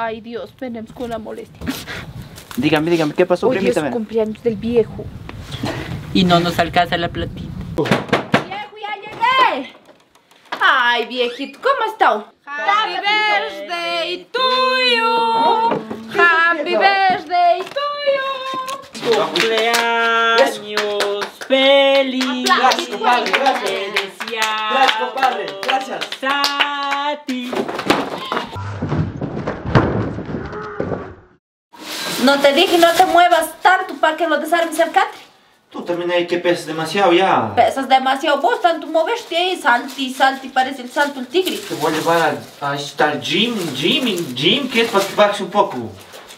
Ay, Dios, venimos con una molestia. Dígame, dígame, ¿qué pasó, Hoy es primita? el cumpleaños del viejo. Y no nos alcanza la platita. ¡Viejo, ya llegué! Ay, viejito, ¿cómo está? Happy birthday to you. Happy birthday to you. Cumpleaños feliz. Gracias, compadre, gracias. Gracias, compadre, gracias. a ti. No te dije no te muevas tanto para que lo desarmes el catre. Tú también hay que pesas demasiado ya. Pesas demasiado vos, tanto moverte ahí, salti, salti, parece el salto el tigre. Te voy a llevar a, a estar gym, gym, gym, que es para que bajes un poco.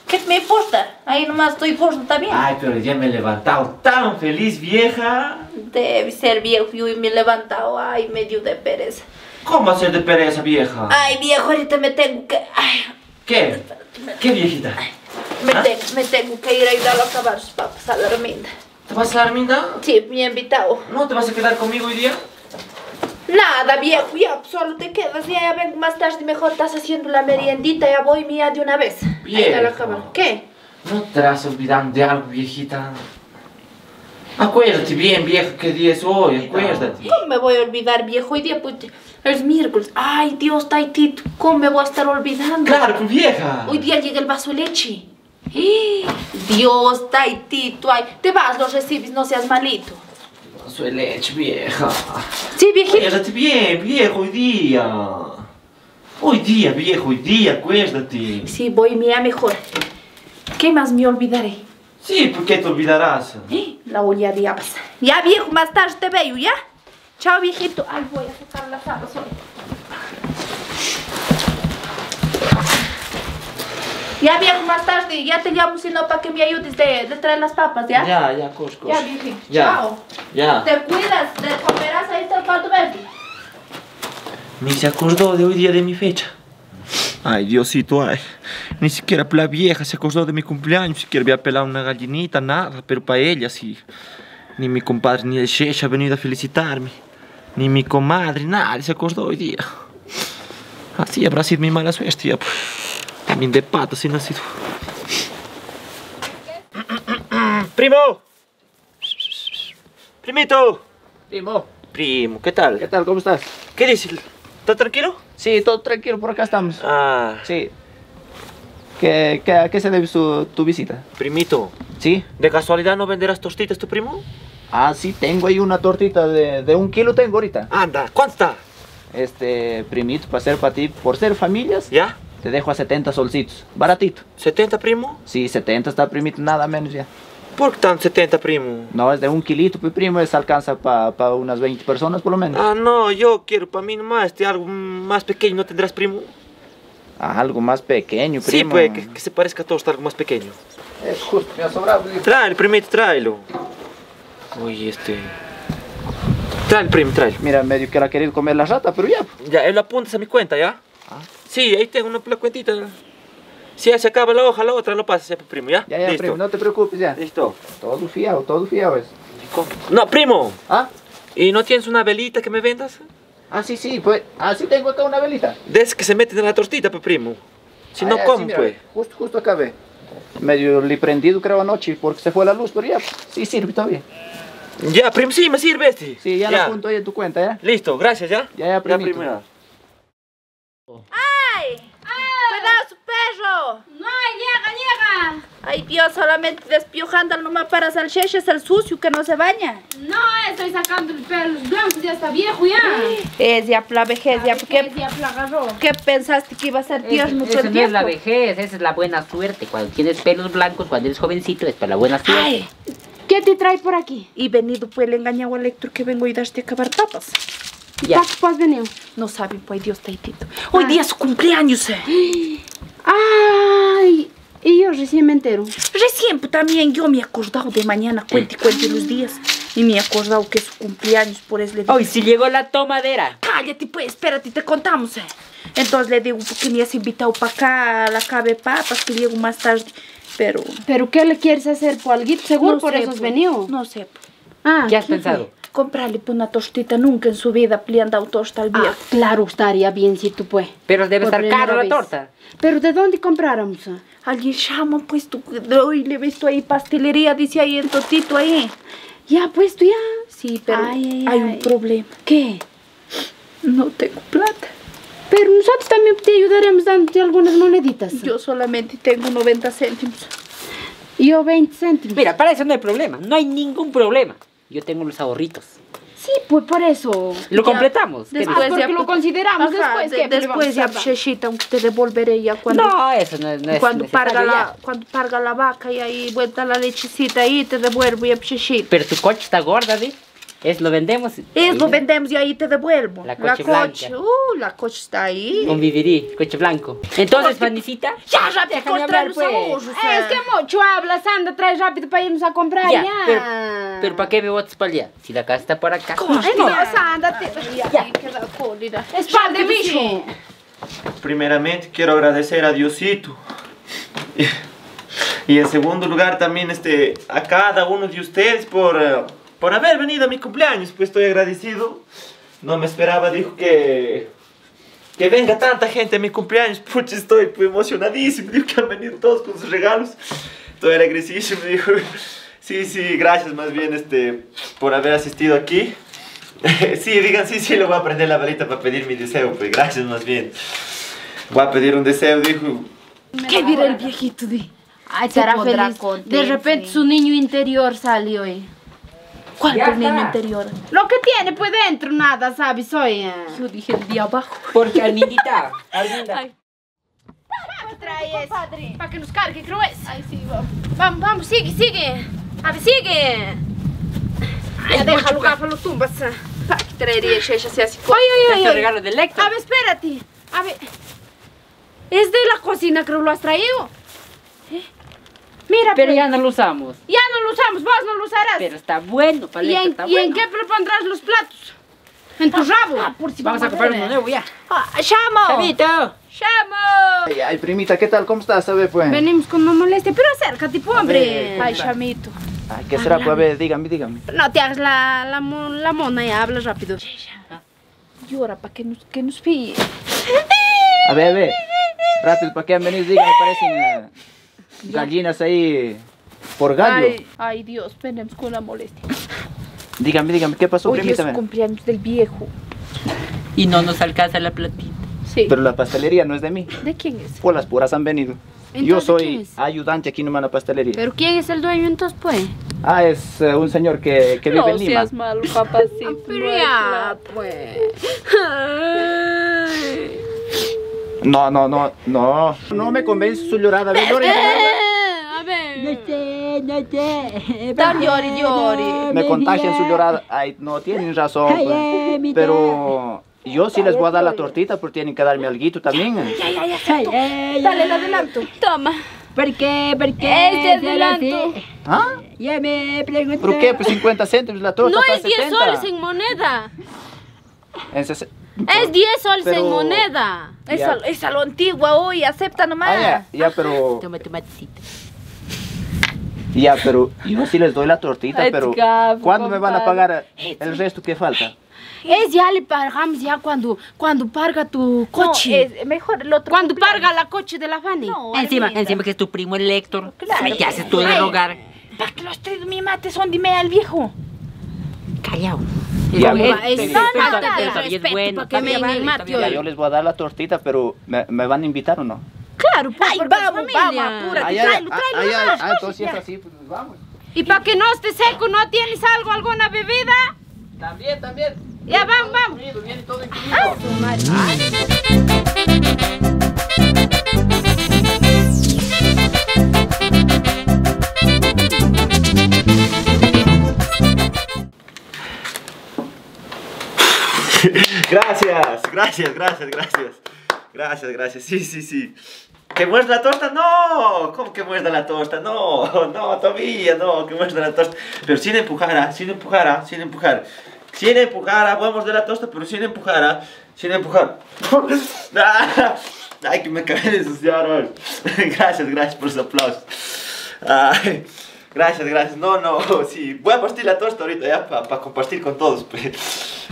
¿Qué me importa? Ahí nomás estoy gordo también. Ay, pero ya me he levantado tan feliz, vieja. Debe ser viejo y me he levantado, ay, medio de pereza. ¿Cómo ser de pereza, vieja? Ay, viejo, ahorita me tengo que... Ay, ¿Qué? ¿Qué viejita? Me, tengo, me tengo que ir a ayudarlo a acabar sus papas a la Arminda. ¿Te vas a la Arminda? Sí, me ha invitado. ¿No te vas a quedar conmigo hoy día? Nada, viejo, ya solo te quedas, ya, ya vengo más tarde, mejor estás haciendo la meriendita, ya voy mía de una vez. Ahí a la Viejo. cámara. ¿Qué? ¿No te vas olvidando de algo, viejita? Acuérdate bien, viejo, qué día es hoy, acuérdate. ¿Cómo me voy a olvidar, viejo? Hoy día, pues, es miércoles. Ay, Dios, Taitito, ¿cómo me voy a estar olvidando? Claro, pues vieja. Hoy día llega el vaso de leche. Dios, Taitito, ay, te vas, los recibes, no seas malito. Soy leche, vieja. Sí, viejito. Acuérdate bien, viejo, hoy día. Hoy día, viejo, hoy día, acuérdate. Sí, voy mía mejor. ¿Qué más me olvidaré? Sí, ¿por qué te olvidarás? ¡Eh! La olla de habas. Ya, viejo, más tarde te veo, ¿ya? Chao, viejito. Ay, voy a sacar las habas ahorita. Ya, viejo, más tarde. Ya te llamo, sino para que me ayudes de, de traer las papas, ¿ya? Ya, ya, cosco. Ya, viejito. Ya. Chao. Ya. Te cuidas, te comerás ahí está el caldo verde. Ni se acordó de hoy día de mi fecha. Ay, Diosito, ay. Ni siquiera la vieja se acordó de mi cumpleaños. Siquiera había pelado una gallinita, nada. Pero para ella sí. Ni mi compadre ni el Shesh ha venido a felicitarme. Ni mi comadre, nadie se acordó hoy día. Así habrá sido mi mala suerte. Ya. También de pato, ha sido. ¡Primo! ¡Primito! Primo, Primo, ¿qué tal? ¿qué tal? ¿Cómo estás? ¿Qué dices? ¿Estás tranquilo? Sí, todo tranquilo, por acá estamos. Ah, Sí. ¿Qué, qué, ¿A qué se debe su, tu visita? primito, ¿Sí? ¿de casualidad no venderás tostitas tu primo? Ah, sí, tengo ahí una tortita de, de un kilo tengo ahorita. Anda, ¿cuánto está? Este, primito, para ser para ti, por ser familias, ¿Ya? Te dejo a 70 solcitos. Baratito. ¿70 primo? Sí, 70 está primito, nada menos ya. ¿Por qué tan 70 primo? No, es de un kilito, pues primo, es alcanza para unas 20 personas por lo menos. Ah, no, yo quiero para mí nomás, este algo más pequeño, ¿no tendrás primo? Ah, algo más pequeño, Sí, primo. pues, que, que se parezca a todo, está algo más pequeño. Es justo, me ha sobrado. Tráelo, primito, tráelo. Uy, este... Tráelo, primo, tráelo. Mira, medio que la querido comer la rata, pero ya. Ya, él apuntas a mi cuenta, ¿ya? Ah. Sí, ahí tengo una la cuentita. Si ya se acaba la hoja, la otra lo pasas, ya, primo, ¿ya? Ya, ya, Listo. primo, no te preocupes ya. Listo. Todo fiado, todo fiado es. No, primo. ¿Ah? ¿Y no tienes una velita que me vendas? Ah, sí, sí, pues. Ah, sí tengo acá una velita. De esas que se meten en la tortita, pues, primo. Si Ah, no, ya, ¿cómo, sí, mira, pues? Justo, justo acá ve. Medio li prendido creo anoche porque se fue la luz, pero ya, sí sirve todavía. Ya, primo, sí, me sirve este. Sí, ya, la apunto ahí en tu cuenta, ¿ya? Listo, gracias, ¿ya? Ya, ya, primito. primo, ya. ¡Ay! ¡Cuidado, su perro! No, llega, llega. Ay, Dios, solamente despiojando nomás para al cheche es el sucio que no se baña. No, estoy sacando el pelo, los blancos ya está viejo ya. Es ya la vejez, ya, ¿Qué ¿qué, pensaste que iba a ser Dios mucho ese no es la tiempo? vejez, esa es la buena suerte. Cuando tienes pelos blancos, cuando eres jovencito, es para la buena suerte. Ay, ¿Qué te trae por aquí? y venido pues el engañado al Héctor que vengo y daste a acabar papas. Ya. ¿Para qué has venido? No sabe, pues Dios taitito. Hoy día es su cumpleaños. eh. Ay, y yo recién me entero. Recién pues, también yo me he acordado de mañana, cuente y cuente los días. Y me he acordado que es su cumpleaños, por eso le digo. Hoy sí llegó la tomadera. Cállate, pues, espérate, te contamos. eh. Entonces le digo, ¿por qué me has invitado para acá a la cabe papas? Que llego más tarde. Pero. ¿Pero qué le quieres hacer por alguito? Seguro no por sé, eso has pues, venido. No sé. pues. Ah, ¿Qué has fue? Comprarle pues, una tostita. Nunca en su vida han dado tosta al Ah, viejo. claro, estaría bien si tú pues. Pero debe Por estar caro la torta. Pero ¿de dónde compráramos? Alguien llama, pues tú, hoy le he visto ahí pastelería, dice ahí en Totito ahí. Ya, pues tú ya. Sí, pero Ay, ay, hay ay. un problema. ¿Qué? No tengo plata. Pero nosotros también te ayudaremos dándote algunas moneditas. Yo solamente tengo 90 céntimos. Yo 20 céntimos. Mira, para eso no hay problema. No hay ningún problema. Yo tengo los ahorritos. Sí, pues por eso. Lo Ya. completamos. ¿qué Después Ah, porque lo consideramos después, de- después ya. Sheshita, aunque te devolveré ya cuando No, eso no, no es cuando parga la cuando parga la vaca y ahí vuelta la lechecita ahí te devuelvo ya Sheshita. Pero tu coche está gorda, ¿sí? Es lo vendemos. Es lo y vendemos y ahí te devuelvo. La coche blanca. uh, la coche está ahí. Convivirí, coche blanco. Entonces, Fanicita. Ya, rápido, los pues. ahorros. Es que mucho hablas, anda, trae rápido para irnos a comprar ya. Ya, pero, pero ¿para qué me botas para allá? Si la casa está por acá. Ay, no, ándate. Ya, cólera. Espalda, bicho. Primeramente quiero agradecer a Diosito. Y, y en segundo lugar también este, a cada uno de ustedes por, eh, por haber venido a mi cumpleaños. Pues estoy agradecido. No me esperaba, dijo que, que venga tanta gente a mi cumpleaños. Pucha, estoy pues, emocionadísimo. Dijo que han venido todos con sus regalos. Estoy alegrísimo, dijo. Sí, sí, gracias más bien este, por haber asistido aquí. Sí, digan, sí, sí, le voy a prender la velita para pedir mi deseo, pues gracias más bien. Voy a pedir un deseo, dijo. ¿Qué dirá el viejito de? Ay, Se estará pondrá feliz. De repente sí. su niño interior salió hoy. ¿Cuál Ya por está. interior? Lo que tiene pues dentro, nada, ¿sabes? Oye. Yo dije el día abajo. Porque Armindita, Arminda. Ay. Trae Para que nos cargue, creo es. Ay, sí, vamos. Vamos, vamos, sigue, sigue. A ver, sigue. Ya deja lugar para los tumbas. Ay, ¿Para qué traería ella así así? ay, ay, Este ay. regalo de Lector. A ver, espérate. A ver. Es de la cocina, creo lo has traído. Mira, Pero pues, ya no lo usamos. ya no lo usamos, vos no lo usarás. Pero está bueno, para ¿Y, en, está ¿Y en bueno. qué le pondrás los platos? En tu rabo. por si Vamos a comprar uno nuevo ya. Ah, ¡Llamo! Chavito. ¡Chamo! Ay, ay, primita, ¿qué tal? ¿Cómo estás? A ver, pues. Venimos con una molestia, pero acércate, pues, hombre. ver, Ay, chamito. Ay, ¿qué será? Pues, a ver, dígame, dígame. No te hagas la, la, mo- la mona y hablas rápido. Llora para que nos, que nos pille. A ver, a ver. Rápido, ¿para qué han venido? Dígame, parecen eh, gallinas ahí por gallo. Ay, ay, Dios, venimos con una molestia. Dígame, dígame, ¿qué pasó, Hoy es primita? cumpleaños del viejo. Y no nos alcanza la platita. Sí. Pero la pastelería no es de mí. ¿De quién es? Por las puras han venido. Yo Entonces, ¿quién soy es? ayudante aquí nomás en la pastelería. ¿Pero quién es el dueño entonces, pues? Ah, es eh, un señor que, que vive no en Lima. seas malo, papacito. Pero no ya, pues. No, no, no, no. No me convence su llorada. A ver, llore, A ver. Sé, no sé. Tan llori, llori. Me contagian su llorada. Ay, no, tienen razón. Pues. Pero yo sí les voy a dar la tortita, pero tienen que darme alguito también. Ya, ya, ya, Dale el adelanto. Toma. ¿Por qué? ¿Por qué? Este adelanto. ¿Ah? Ya me pregunto. ¿Por qué? Pues 50 céntimos la torta No es 10 70. soles en moneda. En Es 10 soles Pero- en moneda. Es, a, es a lo antigua hoy, acepta nomás. Ah, ya, ya, pero... Toma tu matecito. Ya, pero yo sí les doy la tortita, pero ¿cuándo me van a pagar el resto que falta? Es ya le pagamos ya cuando, cuando parga tu No, coche. es mejor el otro. cuando cumpleaños. parga la coche de la Fanny. No, Encima, encima que es tu primo el Héctor. Claro, Me te haces tú de rogar. ¿Para que los tres mi mate son dime al viejo? Callao. Ya, me mate Ya, hoy. yo les voy a dar la tortita, pero ¿me, me van a invitar o no? Claro, pues Ay, porque es vamos, familia. vamos, apúrate. Ah, ya, tráelo, ah, tráelo ah, ah, entonces si es así, pues vamos. Y para que no esté seco, ¿no tienes algo, alguna bebida? También, también. Ya, vamos, vamos. Incluido, Viene todo incluido. Gracias, gracias, gracias, gracias. Gracias, gracias. Sí, sí, sí. ¿Que muerda la torta? No. ¿Cómo que muerda la torta? No, no, todavía no, que muerda la torta. Pero sin empujar, ah, sin empujar, ah, sin empujar. Sin empujar, ah, voy a morder la torta, pero sin empujar, sin empujar. Ay, que me acabé de ensuciar hoy. Gracias, gracias por los aplausos. Ay, Gracias, gracias. No, no, sí. Voy a partir la tosta ahorita ya para compartir con todos. pues.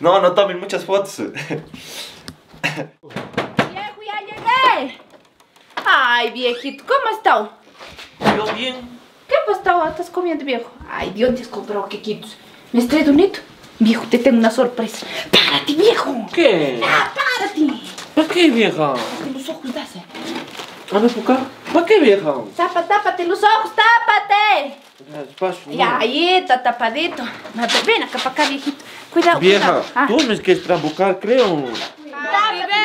No, no tomen muchas fotos. Ay, viejito, ¿cómo has estado? Yo bien. ¿Qué has estado? ¿Estás comiendo, viejo? Ay, Dios, te has comprado quequitos. ¿Me has traído un neto? Viejo, te tengo una sorpresa. ¡Párate, viejo! ¿Qué? ¡Ah, párate! ¿Para qué, vieja? Tápate los ojos, dase. A ver, ¿por acá? ¿Para qué, vieja? Tapa, tápate los ojos, tápate. Despacio. Ya, ahí está tapadito. Ven acá para acá, viejito. Cuidado, Vieja, cuidado. Ah. tú no es que es trabucar, creo. Happy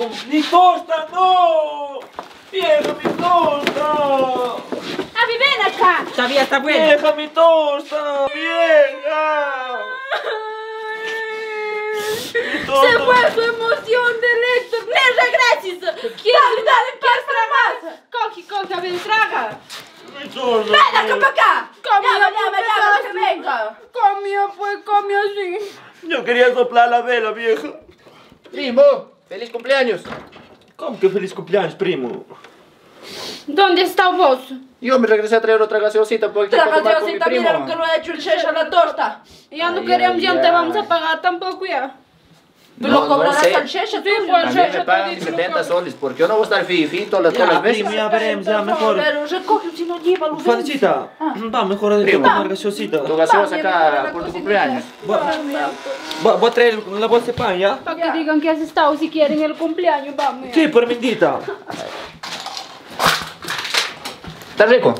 ¡Mi tosta, no! ¡Vieja, mi tosta! Abby, ven acá. Todavía está bueno. ¡Vieja, mi tosta! ¡Vieja! Mi tosta. Se fue su emoción del Héctor. ¡Me regreses! Dale, dale, empieza más. Coge, coge, a ver, traga. Mi tosta. Ven acá para acá. Comió, Llama, llama, llama, que venga. Comió, pues, comió así. Yo quería soplar la vela, vieja. Primo, feliz cumpleaños. ¿Cómo que feliz cumpleaños, primo? ¿Dónde está vos? Yo me regresé a traer otra gaseosita porque Traga tomar con mi Diosita, mira lo primo. que lo ha hecho el a la torta. Ya no Ay, queremos, ay, ya no te vamos a pagar tampoco ya. Tú No, lo no cobrarás sé. al Shesh, tú. Sí, pues. A mí me pagan te digo, 70 no. soles porque yo no voy a estar fifi todas las, todas las veces. primo, ya veremos, ya mejor. Pero recoge si no llévalo. ven. Fanecita, va mejor de Primo. tomar gaseosita. Tu gaseosa acá por tu cumpleaños. Voy a traer la bolsa de pan, ¿ya? Para que digan que has estado si quieren el cumpleaños, vamos. Sí, por mendita. ¿Está rico?